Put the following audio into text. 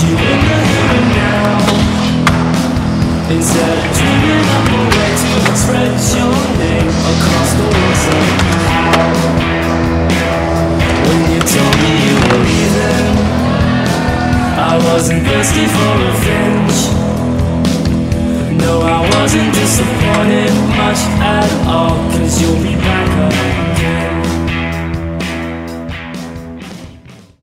you in the here and now. Instead of dreaming up a way to spread your name across the world somehow. When you told me you were leaving, I wasn't thirsty for revenge. No, I wasn't disappointed much at all, cause you'll be